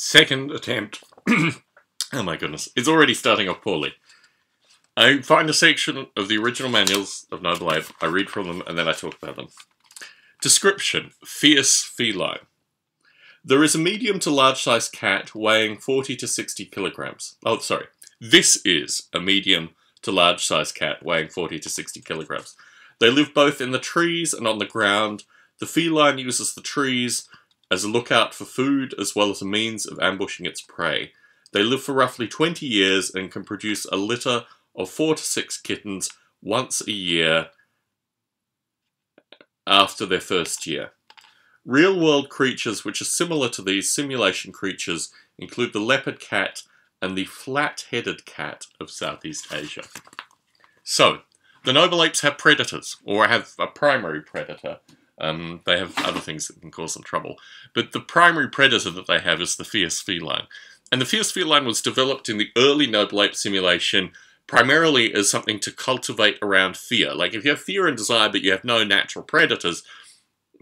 Second attempt. oh my goodness. It's already starting off poorly. I find a section of the original manuals of Noble Ape, I read from them, and then I talk about them. Description Fierce feline. There is a medium to large sized cat weighing 40 to 60 kilograms. Oh, sorry. This is a medium to large sized cat weighing 40 to 60 kilograms. They live both in the trees and on the ground. The feline uses the trees as a lookout for food as well as a means of ambushing its prey. They live for roughly 20 years and can produce a litter of 4 to 6 kittens once a year after their first year. Real world creatures which are similar to these simulation creatures include the leopard cat and the flat headed cat of Southeast Asia. So, the noble apes have predators, or have a primary predator. Um, they have other things that can cause them trouble. But the primary predator that they have is the fierce feline. And the fierce feline was developed in the early noble ape simulation primarily as something to cultivate around fear. Like if you have fear and desire but you have no natural predators,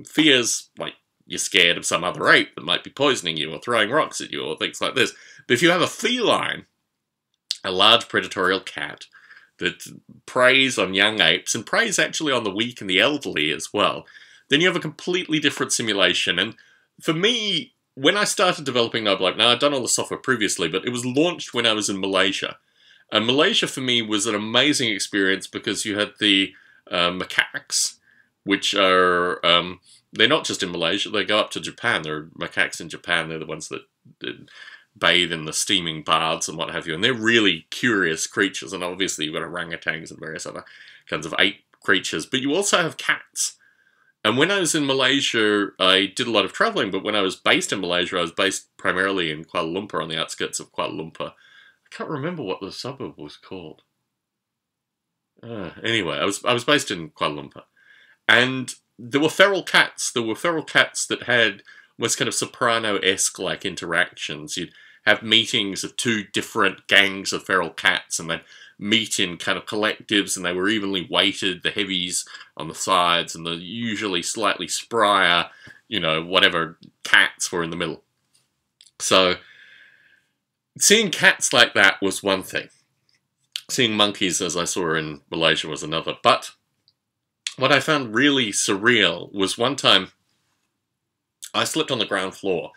fear's like you're scared of some other ape that might be poisoning you or throwing rocks at you or things like this. But if you have a feline, a large predatorial cat, that preys on young apes and preys actually on the weak and the elderly as well, then you have a completely different simulation. And for me, when I started developing Noble Ape, now I'd done all the software previously, but it was launched when I was in Malaysia. And Malaysia for me was an amazing experience because you had the uh, macaques, which are um, they're not just in Malaysia; they go up to Japan. There are macaques in Japan. They're the ones that, that bathe in the steaming baths and what have you, and they're really curious creatures. And obviously, you've got orangutans and various other kinds of ape creatures, but you also have cats. And when I was in Malaysia, I did a lot of traveling, but when I was based in Malaysia, I was based primarily in Kuala Lumpur, on the outskirts of Kuala Lumpur. I can't remember what the suburb was called. Uh, anyway, I was I was based in Kuala Lumpur, and there were feral cats. There were feral cats that had was kind of soprano-esque like interactions. You'd have meetings of two different gangs of feral cats, and they'd meet in kind of collectives, and they were evenly weighted. The heavies on the sides, and the usually slightly sprier, you know, whatever cats were in the middle. So seeing cats like that was one thing. Seeing monkeys, as I saw in Malaysia, was another. But what I found really surreal was one time I slept on the ground floor,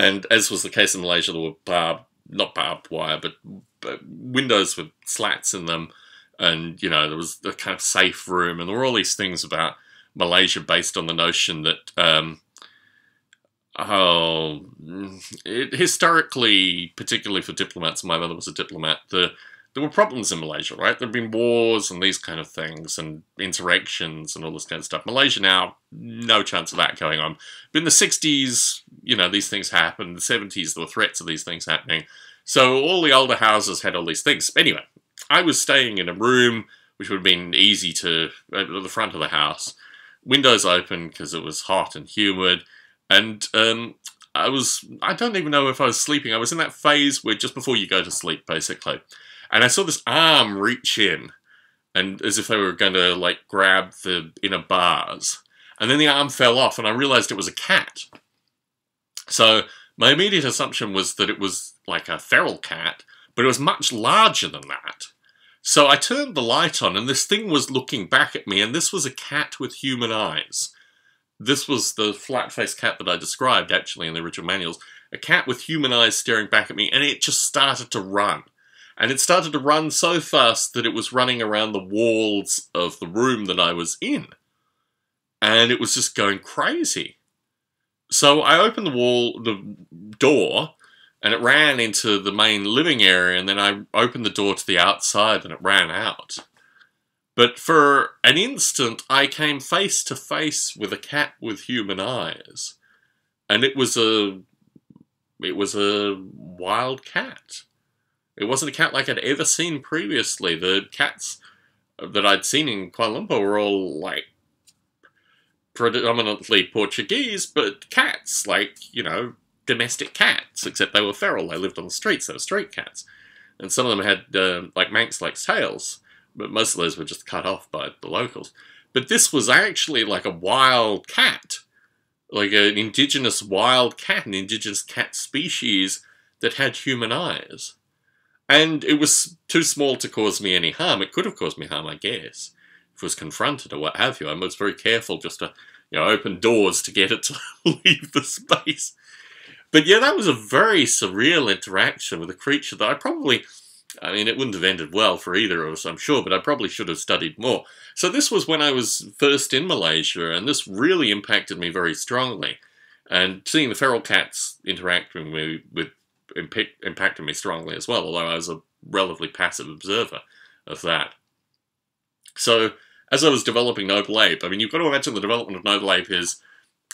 and as was the case in Malaysia, there were barbed, not barbed wire, but, but windows with slats in them, and you know there was the kind of safe room, and there were all these things about Malaysia based on the notion that um, oh, it, historically, particularly for diplomats, my mother was a diplomat, the, there were problems in Malaysia, right? There have been wars and these kind of things and insurrections and all this kind of stuff. Malaysia now, no chance of that going on. But in the 60s, you know, these things happened. In the 70s, there were threats of these things happening. So all the older houses had all these things. Anyway, I was staying in a room which would have been easy to, at the front of the house. Windows open because it was hot and humid and um, I was, I don't even know if I was sleeping. I was in that phase where just before you go to sleep, basically. And I saw this arm reach in, and as if they were going to like grab the inner bars. And then the arm fell off, and I realized it was a cat. So my immediate assumption was that it was like a feral cat, but it was much larger than that. So I turned the light on, and this thing was looking back at me, and this was a cat with human eyes. This was the flat-faced cat that I described, actually, in the original manuals. A cat with human eyes staring back at me, and it just started to run. And it started to run so fast that it was running around the walls of the room that I was in. And it was just going crazy. So I opened the wall, the door, and it ran into the main living area, and then I opened the door to the outside and it ran out. But for an instant, I came face to face with a cat with human eyes, and it was a it was a wild cat. It wasn't a cat like I'd ever seen previously. The cats that I'd seen in Kuala Lumpur were all like predominantly Portuguese, but cats, like, you know, domestic cats, except they were feral. They lived on the streets. They were street cats. And some of them had, uh, like, Manx-like tails but most of those were just cut off by the locals. But this was actually like a wild cat. like an indigenous wild cat, an indigenous cat species that had human eyes. And it was too small to cause me any harm. It could have caused me harm, I guess, if it was confronted or what have you. I was very careful just to, you know, open doors to get it to leave the space. But yeah, that was a very surreal interaction with a creature that I probably, I mean, it wouldn't have ended well for either of us, I'm sure, but I probably should have studied more. So this was when I was first in Malaysia, and this really impacted me very strongly. And seeing the feral cats interacting with, with impacted me strongly as well, although I was a relatively passive observer of that. So, as I was developing Noble Ape, I mean, you've got to imagine the development of Noble Ape is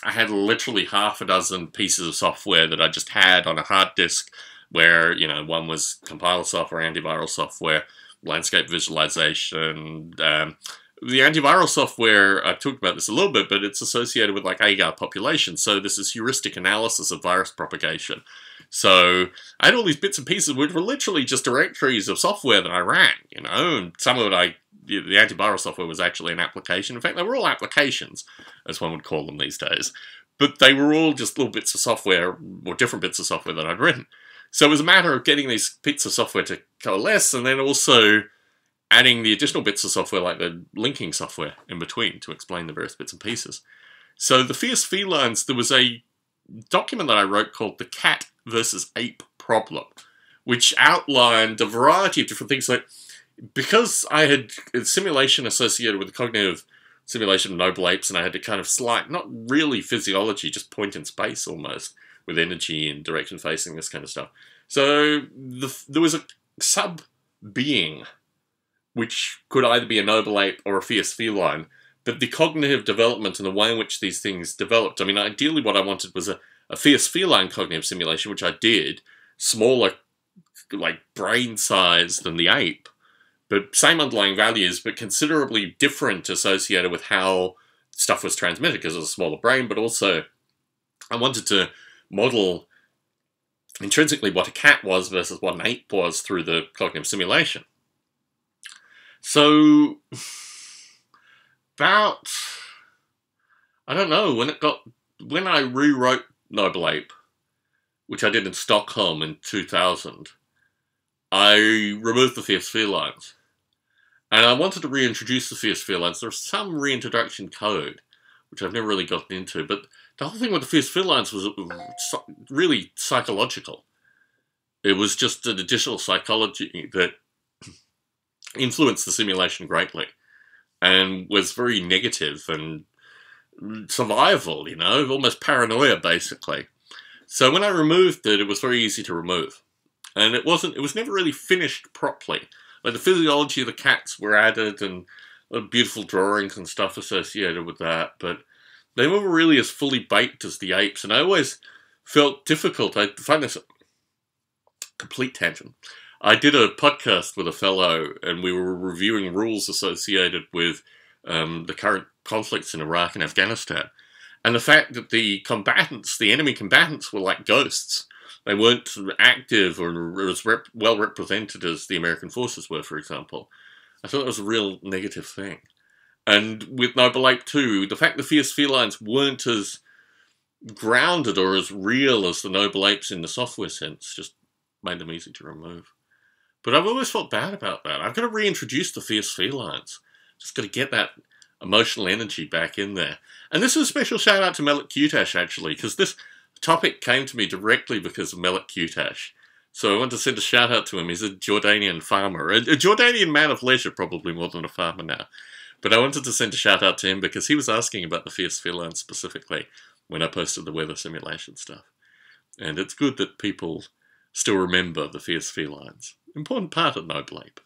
I had literally half a dozen pieces of software that I just had on a hard disk where, you know, one was compiler software, antiviral software, landscape visualization, um, the antiviral software, I've talked about this a little bit, but it's associated with like agar population. So this is heuristic analysis of virus propagation. So I had all these bits and pieces which were literally just directories of software that I ran, you know, and some of it I, the antiviral software was actually an application. In fact, they were all applications, as one would call them these days. But they were all just little bits of software, or different bits of software that I'd written. So it was a matter of getting these bits of software to coalesce and then also adding the additional bits of software like the linking software in between to explain the various bits and pieces. So the fierce felines, there was a document that I wrote called the cat versus ape problem, which outlined a variety of different things. Like because I had simulation associated with the cognitive simulation of noble apes, and I had to kind of slight, not really physiology, just point in space almost with energy and direction facing this kind of stuff. So the, there was a sub being which could either be a noble ape or a fierce feline. But the cognitive development and the way in which these things developed, I mean, ideally what I wanted was a, a fierce feline cognitive simulation, which I did, smaller, like brain size than the ape, but same underlying values, but considerably different associated with how stuff was transmitted because it was a smaller brain, but also I wanted to model intrinsically what a cat was versus what an ape was through the cognitive simulation. So, about, I don't know, when it got, when I rewrote Noble Ape, which I did in Stockholm in 2000, I removed the Fierce Felines. And I wanted to reintroduce the Fierce Felines. There's some reintroduction code, which I've never really gotten into, but the whole thing with the Fierce Felines was uh, really psychological. It was just an additional psychology that influenced the simulation greatly and was very negative and survival, you know, almost paranoia basically. So when I removed it, it was very easy to remove. And it wasn't, it was never really finished properly. Like the physiology of the cats were added and beautiful drawings and stuff associated with that, but they weren't really as fully baked as the apes. And I always felt difficult. I find this complete tangent. I did a podcast with a fellow, and we were reviewing rules associated with um, the current conflicts in Iraq and Afghanistan. And the fact that the combatants, the enemy combatants, were like ghosts. They weren't active or as rep well represented as the American forces were, for example. I thought that was a real negative thing. And with Noble Ape 2, the fact the fierce felines weren't as grounded or as real as the noble apes in the software sense just made them easy to remove. But I've always felt bad about that. I've got to reintroduce the fierce felines. Just got to get that emotional energy back in there. And this is a special shout out to Melik Kutash, actually, because this topic came to me directly because of Melik Kutash. So I want to send a shout out to him. He's a Jordanian farmer, a, a Jordanian man of leisure, probably more than a farmer now. But I wanted to send a shout out to him because he was asking about the fierce felines specifically when I posted the weather simulation stuff. And it's good that people still remember the fierce felines important part of Noble Ape.